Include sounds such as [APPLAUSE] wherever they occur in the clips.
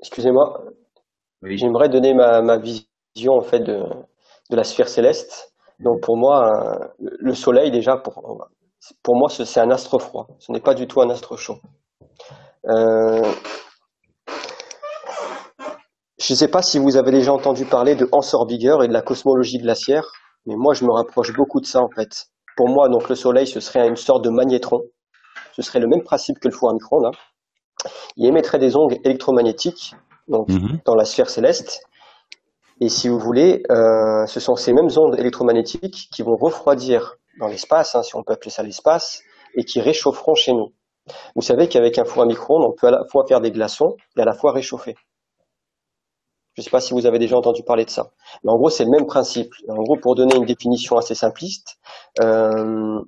excusez-moi, j'aimerais donner ma, ma vision en fait de, de la sphère céleste. Donc pour moi, le Soleil déjà, pour, pour moi, c'est un astre froid. Ce n'est pas du tout un astre chaud. Euh, je ne sais pas si vous avez déjà entendu parler de Hans Orbiger et de la cosmologie glaciaire, mais moi je me rapproche beaucoup de ça en fait. Pour moi, donc le Soleil, ce serait une sorte de magnétron. Ce serait le même principe que le four à micro là. Il émettrait des ondes électromagnétiques donc mhm. dans la sphère céleste. Et si vous voulez, euh, ce sont ces mêmes ondes électromagnétiques qui vont refroidir dans l'espace, hein, si on peut appeler ça l'espace, et qui réchaufferont chez nous. Vous savez qu'avec un four à micro-ondes, on peut à la fois faire des glaçons et à la fois réchauffer. Je ne sais pas si vous avez déjà entendu parler de ça. Mais en gros, c'est le même principe. En gros, pour donner une définition assez simpliste, euh,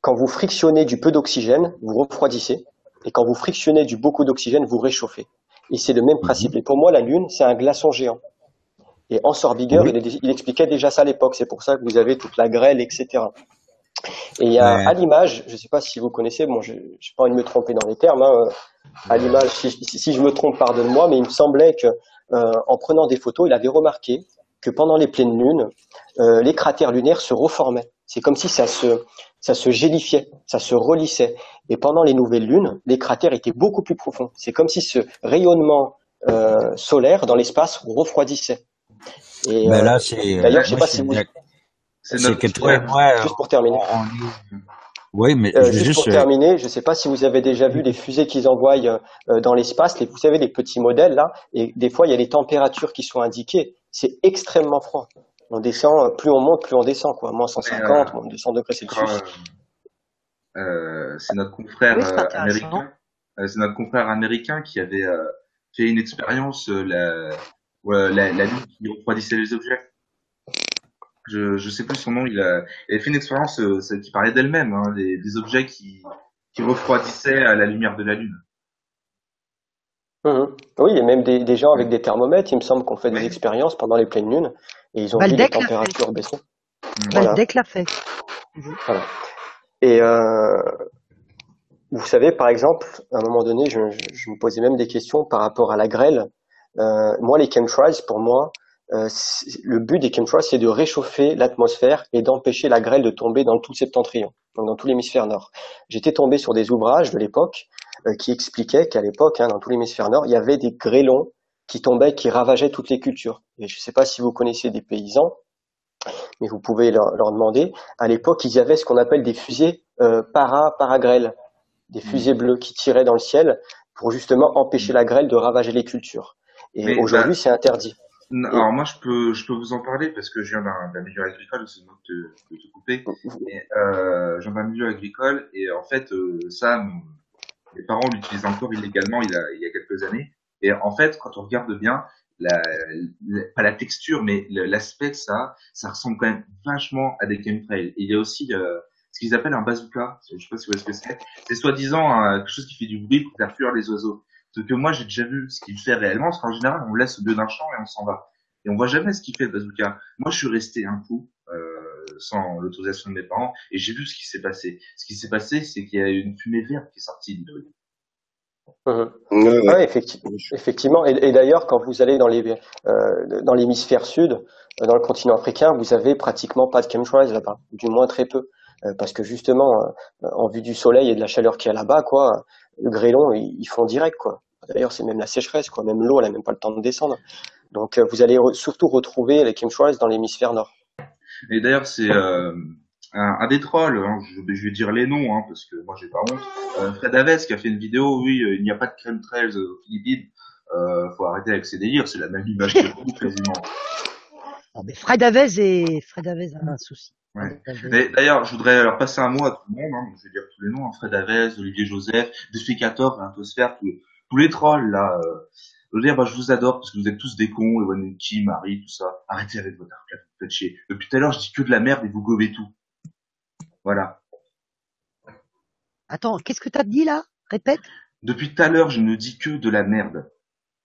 quand vous frictionnez du peu d'oxygène, vous refroidissez. Et quand vous frictionnez du beaucoup d'oxygène, vous réchauffez. Et c'est le même principe. Et pour moi, la Lune, c'est un glaçon géant. Et Hans Orbiger, il, il, expliquait déjà ça à l'époque. C'est pour ça que vous avez toute la grêle, etc. Et il y a à l'image, je ne sais pas si vous connaissez, bon, je n'ai pas envie de me tromper dans les termes, hein, à l'image, si, si, je me trompe, pardonne-moi, mais il me semblait que euh, en prenant des photos, il avait remarqué que pendant les pleines lunes, euh, les cratères lunaires se reformaient. C'est comme si ça se, ça se gélifiait, ça se relissait. Et pendant les nouvelles lunes, les cratères étaient beaucoup plus profonds. C'est comme si ce rayonnement euh, solaire dans l'espace refroidissait. Et, ben là, c'est. D'ailleurs, je sais pas si vous. C'est notre... juste pour terminer. Oui, mais euh, juste, pour terminer, je ne sais pas si vous avez déjà vu les fusées qu'ils envoient euh, dans l'espace, vous savez les petits modèles là, et des fois il y a les températures qui sont indiquées. C'est extrêmement froid. On descend, plus on monte, plus on descend quoi. Moins 150, moins 200 degrés Celsius. Euh, c'est notre confrère américain. c'est notre confrère américain qui avait fait une expérience la, la, la nuit qui refroidissait les objets je je sais plus son nom, il a, il a fait une expérience euh, qui parlait d'elle-même, hein, des, des, objets qui, qui refroidissaient à la lumière de la lune. Mmh. Oui, il y a même des, des, gens avec des thermomètres, il me semble qu'on fait des expériences pendant les pleines lunes et ils ont vu les températures baisser. Mmh. Voilà. Valdec l'a fait. Voilà. Et euh, vous savez, par exemple, à un moment donné, je, je, je, me posais même des questions par rapport à la grêle. Euh, moi, les chemtrails, pour moi, euh, le but des chemtrails, c'est de réchauffer l'atmosphère et d'empêcher la grêle de tomber dans tout le septentrion, donc dans tout l'hémisphère nord. J'étais tombé sur des ouvrages de l'époque qui expliquaient qu'à l'époque, hein, dans tout l'hémisphère nord, il y avait des grêlons qui tombaient, qui ravageaient toutes les cultures. Et je ne sais pas si vous connaissez des paysans, mais vous pouvez leur, leur demander. À l'époque, ils avaient ce qu'on appelle des fusées euh, para paragrêle, des fusées bleues qui tiraient dans le ciel pour justement empêcher la grêle de ravager les cultures. Et aujourd'hui, c'est interdit. Alors moi je peux je peux vous en parler parce que je viens d'un milieu agricole, c'est moi de te, te couper. Et, euh, je viens d'un milieu agricole et en fait euh, ça, mes parents l'utilisent encore illégalement il y a il y a quelques années. Et en fait quand on regarde bien, pas la texture mais l'aspect ça, ça ressemble quand même vachement à des chemtrails. Il y a aussi euh, ce qu'ils appellent un bazooka, je sais pas si vous voyez ce que c'est. C'est soi-disant euh, quelque chose qui fait du bruit pour faire fuir les oiseaux. Ce que moi j'ai déjà vu ce qu'il fait réellement, parce qu'en général on laisse au milieu d'un champ et on s'en va. Et on voit jamais ce qu'il fait le bazooka. Moi je suis resté un coup euh, sans l'autorisation de mes parents et j'ai vu ce qui s'est passé. Ce qui s'est passé c'est qu'il y a une fumée verte qui est sortie du truc. Mmh. Ouais, effectivement. Et, et d'ailleurs, quand vous allez dans les euh, dans l'hémisphère sud, euh, dans le continent africain, vous avez pratiquement pas de chemtrails là-bas, du moins très peu, euh, parce que justement, en vue du soleil et de la chaleur qu'il y a là-bas, quoi, le grêlon, ils, font direct, quoi. D'ailleurs, c'est même la sécheresse, quoi. Même l'eau, elle n'a même pas le temps de descendre. Donc, vous allez surtout retrouver les chemtrails dans l'hémisphère nord. Et d'ailleurs, c'est euh, un, des trolls, hein, je, vais dire les noms, hein, parce que moi, j'ai pas honte. Euh, Fred Aves qui a fait une vidéo, oui, il n'y a pas de chemtrails aux Philippines. Euh, faut arrêter avec ces délires, c'est la même image que vous, quasiment. Non, mais Fred Avez et Fred Avez a un souci. Ouais. D'ailleurs, je voudrais leur passer un mot à tout le monde. Hein. Je vais dire tous les noms hein. Fred Avez, Olivier Joseph, Deficator, Intosphère, tous, tous les trolls là. Euh, je veux dire, bah, je vous adore parce que vous êtes tous des cons, Ewanuki, Marie, tout ça. Arrêtez avec votre arcade, vous faites chier. Depuis tout à l'heure, je dis que de la merde et vous gobez tout. Voilà. Attends, qu'est-ce que t'as dit là? Répète. Depuis tout à l'heure, je ne dis que de la merde.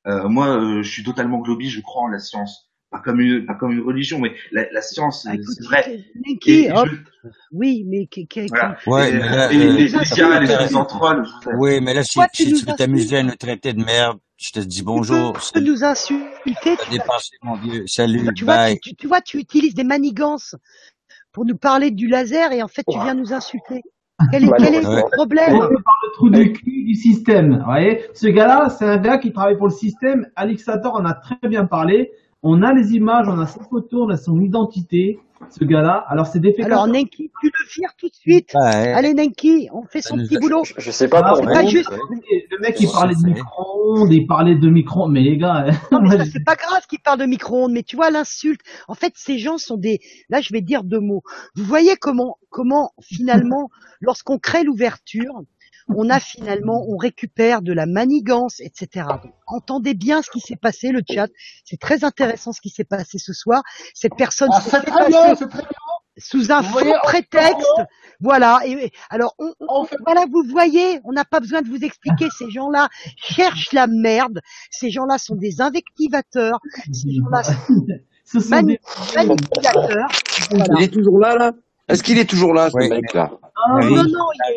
Euh, moi, euh, je suis totalement globi, je crois en la science. Pas comme une, pas comme une religion, mais la, la science, ah, c'est vrai. Qui, Oui, mais qui, qui, voilà. Ouais, mais là, et, euh, les, les misanthropes. Oui, mais là, si, si tu veux t'amuser à nous traiter de merde, je te dis bonjour. Tu peux nous insulter. Dépassé, mon vieux. Salut, tu bye. Vois, tu, tu, vois, tu utilises des manigances pour nous parler du laser et en fait, tu viens nous insulter. Quel est, quel est le problème On parle de trou du cul du système. Vous voyez? Ce gars-là, c'est un gars qui travaille pour le système. Alexator en a très bien parlé. On a les images, on a sa photo, on a son identité, ce gars-là. Alors c'est des Alors Nenki, tu le vires tout de suite. Allez Nenki, on fait son petit boulot. Je, sais pas ah, pour Juste... Le mec il parlait de micro-ondes, il parlait de micro-ondes, mais les gars. [LAUGHS] Non mais ça c'est pas grave qu'il parle de micro-ondes, mais tu vois l'insulte. En fait, ces gens sont des. Là, je vais dire deux mots. Vous voyez comment, comment finalement, [LAUGHS] lorsqu'on crée l'ouverture, on a finalement, on récupère de la manigance, etc. entendez bien ce qui s'est passé, le chat. C'est très intéressant ce qui s'est passé ce soir. Cette personne ah, s'est sous un faux prétexte. Voilà. Et alors, on, voilà, vous voyez, on n'a pas besoin de vous expliquer. Ces gens-là cherchent la merde. Ces gens-là sont des invectivateurs. Ces gens-là sont [LAUGHS] manipulateurs. Il est toujours là, là? Est-ce qu'il est toujours là, ce mec-là? Non, non,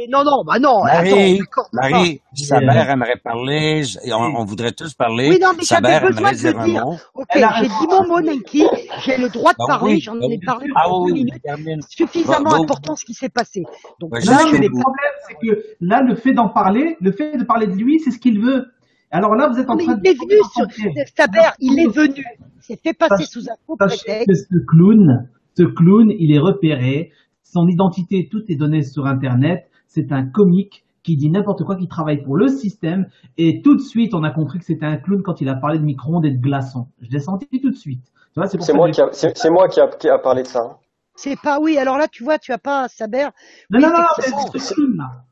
non, non, bah non. Marie, Marie, sa mère aimerait parler, on, on voudrait tous parler. Oui, non, mais j'avais besoin de le dire. Ok, j'ai dit mon mot, Nenki, j'ai le droit de bah parler, j'en ai parlé ah, oui, minutes. Suffisamment bah, important ce qui s'est passé. Donc, là, le problème, c'est que là, le fait d'en parler, le fait de parler de lui, c'est ce qu'il veut. Alors là, vous êtes en train de... Il est venu sur Saber, il est venu. Il s'est fait passer sous un faux prétexte. Ce clown, ce clown, il est repéré, son identité, tout est donné sur Internet. C'est un comique qui dit n'importe quoi, qui travaille pour le système. Et tout de suite, on a compris que c'était un clown quand il a parlé de micro-ondes et de glaçons. Je l'ai senti tout de suite. C'est moi, qui a, moi qui a, parlé de ça. Hein. C'est pas, oui, alors là, tu vois, tu as pas Saber. Non, non, non, c'est ce clown là.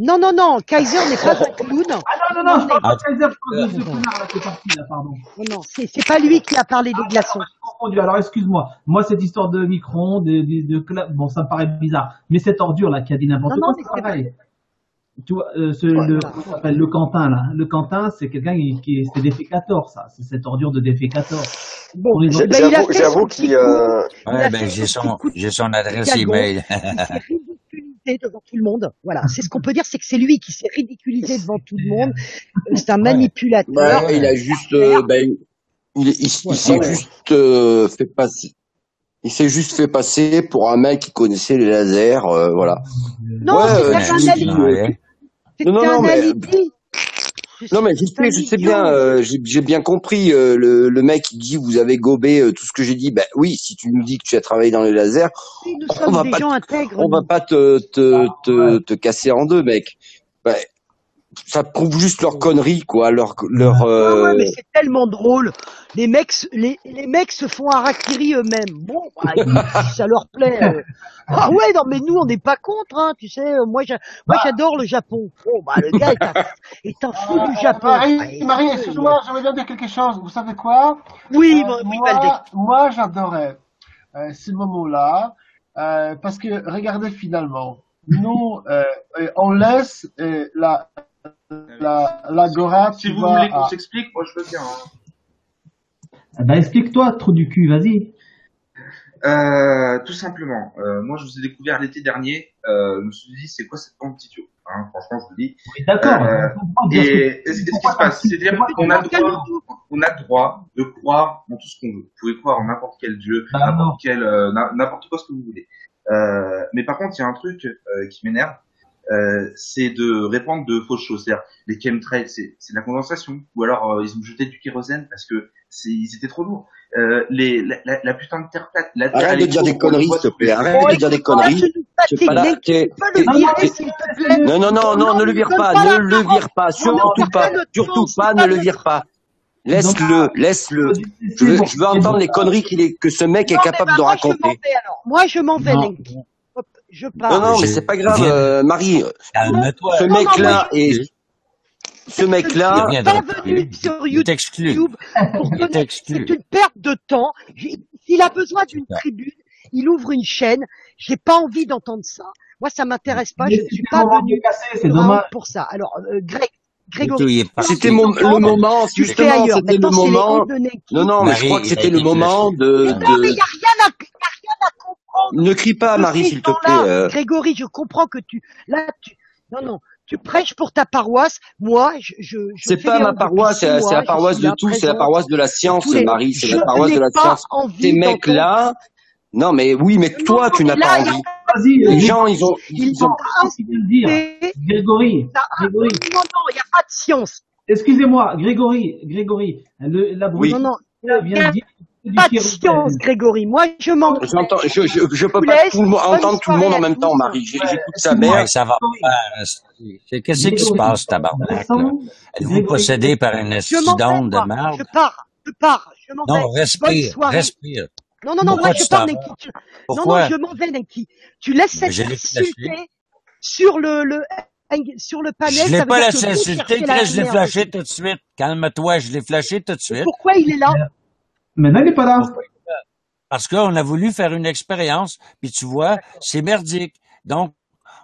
Non, non, non, Kaiser n'est pas un clown. Ah non, non, non, je parle pas de Kaiser, je parle de ce connard là qui est parti là, pardon. Non, non, c'est pas lui qui a parlé des glaçons. Alors excuse-moi, moi cette histoire de micro-ondes, de, de, de, bon ça me paraît bizarre, mais cette ordure là qui a dit n'importe quoi, c'est pareil. Tu vois, euh, ce, le, le Quentin là, le Quentin c'est quelqu'un qui, qui c'est défécateur ça, c'est cette ordure de défécateur. Bon, j'avoue qu'il. Euh... Ouais, ben j'ai son, j'ai son adresse email [LAUGHS] devant tout le monde. Voilà, c'est ce qu'on peut dire, c'est que c'est lui qui s'est ridiculisé devant tout le monde. [LAUGHS] C'est un manipulateur. il a juste, euh, ben, il, il, s'est juste euh, fait passer. Il s'est juste fait passer pour un mec qui connaissait les lasers, euh, voilà. Non, c'est un alibi. Non, non, non, mais... Non mais je sais, je sais bien, euh, j'ai bien compris. Euh, le, le, mec il dit vous avez gobé euh, tout ce que j'ai dit. Ben oui, si tu nous dis que tu as travaillé dans les lasers, on va pas, on va pas te te, te, te casser en deux, mec. Ben, ça prouve juste leur connerie, quoi. Leur, leur. Euh... Ouais, ouais, mais c'est tellement drôle. Les mecs, les, les mecs se font harakiri eux-mêmes. Bon, bah, si [LAUGHS] ça leur plaît. Euh... Ah ouais, non, mais nous, on n'est pas contre, hein. Tu sais, moi, moi, bah. j'adore le Japon. Bon, bah, le gars est un, est un fou du Japon. Marie, Marie, excuse-moi, j'aimerais bien dire quelque chose. Vous savez quoi? Oui, euh, oui, moi, moi, j'adorais euh, ce moment-là euh, parce que regardez finalement, nous, euh, on laisse la la, l'agora. Si, vous voulez qu'on s'explique, moi je veux bien. Hein. Bah explique-toi, trou du cul, vas-y. Euh, tout simplement, euh, moi je vous ai découvert l'été dernier, euh, je me suis dit c'est quoi cette bande Titio hein, Franchement, je vous dis. Oui, d'accord. Euh, et ce qui se passe, c'est-à-dire qu'on a droit, on a droit de croire en tout ce qu'on veut. Vous pouvez croire en n'importe quel dieu, bah, n'importe quel, euh, n'importe quoi ce que vous voulez. Euh, mais par contre, il y a un truc qui m'énerve, euh, c'est de répandre de fausses choses. C'est-à-dire les chemtrails, c'est de la condensation, ou alors euh, ils ont jeté du kérosène parce que ils étaient trop lourds. Euh, les, la, la, la, putain de terre plate. La terre, Arrête de dire des conneries, s'il te plaît. Arrête de dire des conneries. Non, non, non, non, ne le vire pas, ne le vire pas, surtout pas, surtout pas, ne le vire pas. Laisse-le, laisse-le. Je veux, je veux entendre les conneries qu'il est, que ce mec est capable de raconter. Moi, je m'en vais, je Non, non, mais c'est pas grave, euh, Marie. Ce mec-là est, ce mec-là. sur YouTube. [LAUGHS] C'est une perte de temps. S'il a besoin d'une tribune, il ouvre une chaîne. J'ai pas envie d'entendre ça. Moi, ça m'intéresse pas. je ne suis pas venu pour ça. Alors, euh, Greg, Grégory. C'était le moment, justement, c'était le moment. Non, non, mais je crois que c'était le moment de. Non, Ne crie pas, Marie, s'il te plaît. Euh. Grégory, je comprends que tu, là, tu, non, non, tu prêches pour ta paroisse. Moi, je, je, je c'est pas ma paroisse, c'est la paroisse de tout, c'est la paroisse de la science, Marie, c'est la paroisse de la science. Ces mecs-là, non, mais oui, mais toi, tu n'as pas envie. Les gens, ils ont, ils, ont. dire. Grégory, Grégory. Non, non, il n'y a pas de science. Excusez-moi, Grégory, Grégory, le, la oui. Non, non, vient de dire pas de science, Grégory. Moi, je m'en. J'entends, je, je, je peux pas tout le monde, entendre tout le monde en même temps, Marie. J'écoute sa mère. ça va Qu'est-ce qui se passe, tabarnak? Êtes-vous possédé par un accident de merde? Je pars, je pars, je m'en vais. Non, respire, respire. Non, non, non, moi je pars, Nenki. Non, non, je m'en vais, Nenki. Tu laisses cette insulter sur le, le, sur le panel. Je l'ai pas laissé insulter, Chris, je l'ai flashé tout de suite. Calme-toi, je l'ai flashé tout de suite. Pourquoi il est là? Maintenant, il n'est pas là. Parce qu'on a voulu faire une expérience, puis tu vois, c'est merdique. Donc,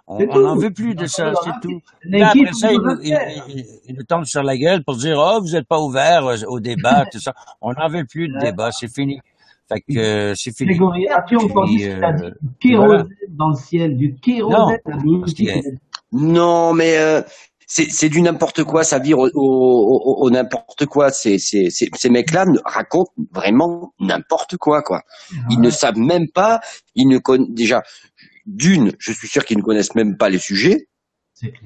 on n'en veut plus de ça, c'est tout. après ça, il, nous tombe sur la gueule pour dire, oh, vous n'êtes pas ouvert au débat, tout ça. On n'en veut plus de débat, c'est fini. Fait que euh, c'est fini. Grégory, as-tu entendu ce qu'il a dit Du kérosène dans le ciel, du kérosène. Non, mais euh, c'est du n'importe quoi, ça vire au, au, au, n'importe quoi. Ces, ces, ces, ces mecs-là racontent vraiment n'importe quoi, quoi. Ils ne savent même pas, ils ne connaissent déjà d'une, je suis sûr qu'ils ne connaissent même pas les sujets.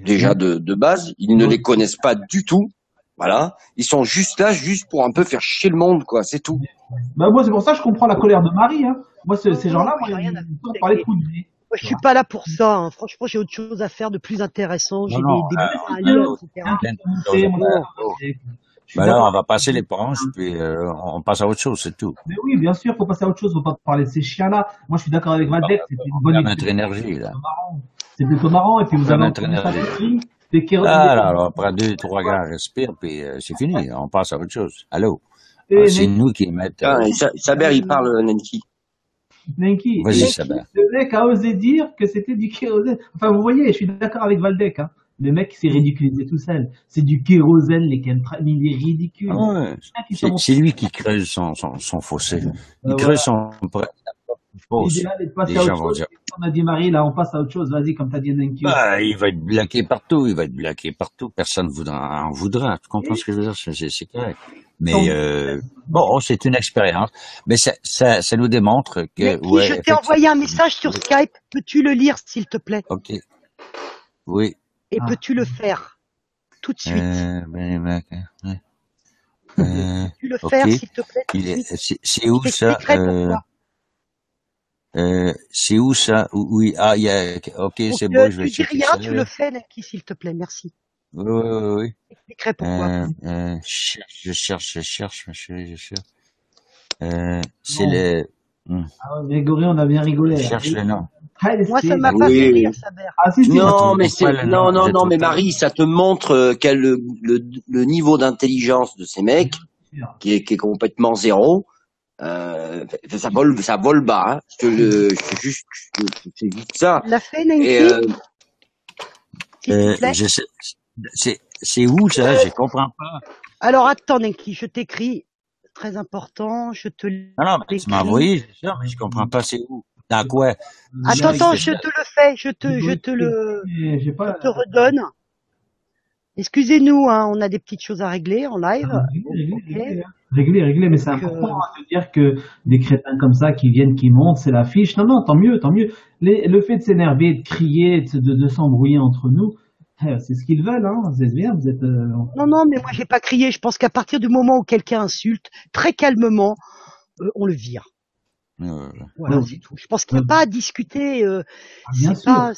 Déjà de, de base, ils ne les connaissent pas du tout. Voilà, ils sont juste là, juste pour un peu faire chier le monde, quoi. C'est tout. Bah moi, c'est pour ça que je comprends la colère de Marie. Hein. Moi, ces gens-là, moi, ils de coups de je suis pas là pour ça. Hein. Franchement, j'ai autre chose à faire de plus intéressant. J'ai des, des euh, à lire, etc. Bah là, on va passer les l'éponge, puis euh, on passe à autre chose, c'est tout. Mais oui, bien sûr, faut passer à autre chose, faut pas parler de ces chiens-là. Moi, je suis d'accord avec Valdec, c'est une bonne idée. notre énergie, là. C'est plutôt marrant, et puis vous avez notre énergie. Ah, là, alors, après deux, trois gars respire, puis euh, c'est fini, on passe à autre chose. Allô? Ah, c'est nous qui mettons... Ah, Saber, il parle, Nancy. Nenki, le mec a osé dire que c'était du kérosène. Enfin, vous voyez, je suis d'accord avec Valdec. Hein. Le mec s'est ridiculisé tout seul. C'est du kérosène, les chemtrails, il est ridicule. Ah c'est lui qui creuse son, son, son fossé. Il creuse son... On a dit Marie, là, on passe à autre chose. Vas-y, comme t'as dit Nenki. Bah, il va être bloqué partout. Il va être partout. Personne voudra, en voudra. Tu comprends ce que je veux dire? C'est correct. Mais euh, bon, c'est une expérience. Mais ça, ça, ça, nous démontre que. ouais, je t'ai envoyé un message sur Skype. Peux-tu le lire, s'il te plaît? Ok. Oui. Et ah. peux-tu le faire? Tout de suite euh, ben, ben, ouais. euh, Peux-tu le faire, s'il te plaît C'est où ça euh, euh, C'est où ça? Oui, ah, il y a. Ok, c'est bon, je vais tu dis rien, tu le fais, Naki, s'il te plaît, merci. Oui, oui, oui. Expliquerai pourquoi. Euh, euh, je cherche, je cherche, ma chérie, je cherche. Euh, c'est le. Hmm. Ah, Grégory, on a bien rigolé. Je cherche le nom. Ah, Moi, ça m'a pas fait rire, sa mère. Ah, si, si, non, mais c'est, non, non, non, mais Marie, ça te montre euh, quel le, le, le niveau d'intelligence de ces mecs, qui est, qui est complètement zéro. Euh, ça vole, ça vole bas. Hein. Je, je, juste, c'est juste ça. La fait, Nancy. Et, euh, euh, je sais, c'est, où ça? Je comprends pas. Alors attends, Nenki, je t'écris. Très important, je te Non, non, mais tu m'as envoyé, c'est sûr, mais je comprends pas c'est où. Dans quoi? Attends, attends, je te le fais, je te, je te le, je te redonne. Excusez-nous, hein, on a des petites choses à régler en live. Ah, régler, régler, mais c'est important hein, de dire que des crétins comme ça qui viennent, qui montent, c'est l'affiche. Non, non, tant mieux, tant mieux. le fait de s'énerver, de crier, de, de s'embrouiller entre nous, c'est ce qu'ils veulent, hein. Vous êtes bien, vous êtes. Euh, non, non, mais moi j'ai pas crié. Je pense qu'à partir du moment où quelqu'un insulte, très calmement, euh, on le vire. Voilà, c'est tout. Je pense qu'il n'y a pas à discuter. Euh, ah, c'est pas,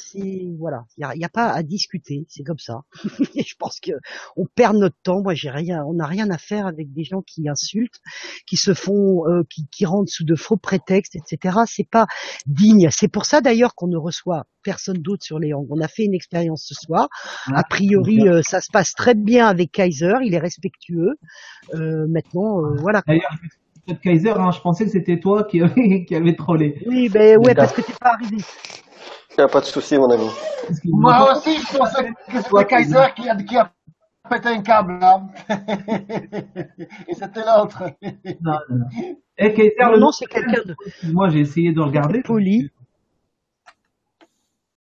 voilà, il n'y a, pas à discuter. C'est comme ça. [LAUGHS] je pense que on perd notre temps. Moi, j'ai rien, on n'a rien à faire avec des gens qui insultent, qui se font, euh, qui, qui rentrent sous de faux prétextes, etc. C'est pas digne. C'est pour ça d'ailleurs qu'on ne reçoit personne d'autre sur les On a fait une expérience ce soir. Ah, a priori, euh, ça se passe très bien avec Kaiser. Il est respectueux. Euh, maintenant, euh, Kaiser, hein, je pensais que c'était toi qui avait, [LAUGHS] qui avait trollé. Oui, ben ouais, parce que t'es pas arrivé. Il n'y a pas de souci, mon ami. Moi aussi, je pensais que c'était Kaiser qui a, qui a pété un câble là. [LAUGHS] Et c'était l'autre. Non, non, non. Et Kaiser, Non, le non, nom, c'est quelqu'un de Moi, j'ai essayé de regarder. poli.